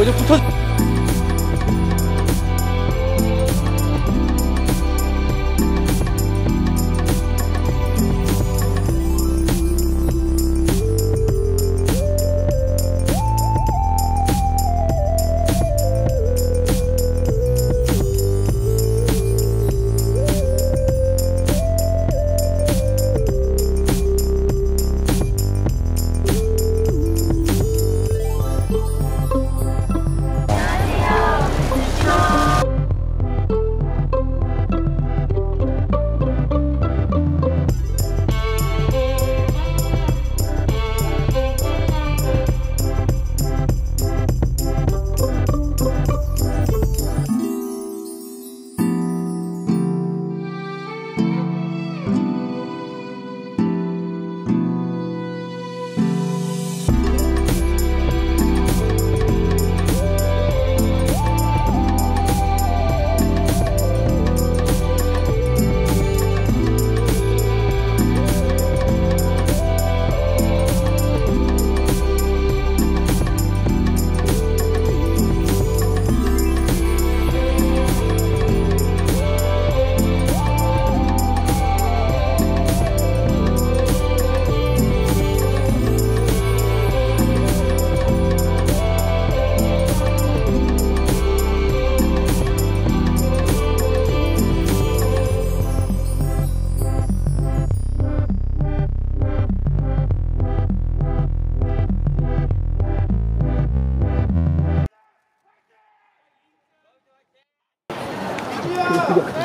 我就不脱。Yeah.